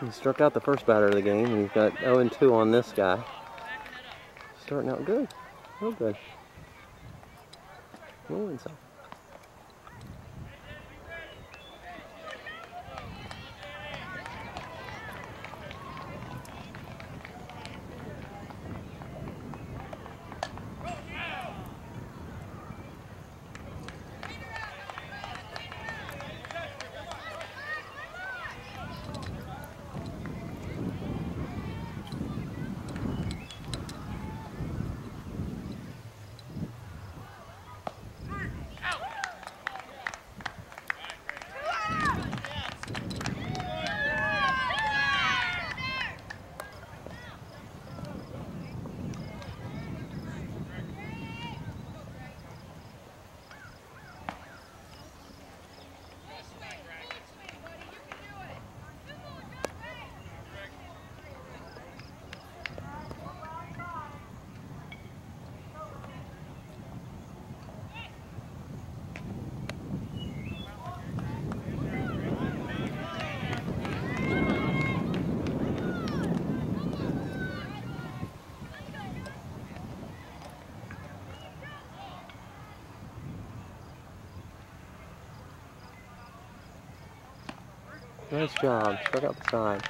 He struck out the first batter of the game, and he's got 0 2 on this guy. Starting out good. Real good. We'll win Nice job. Struck out the side.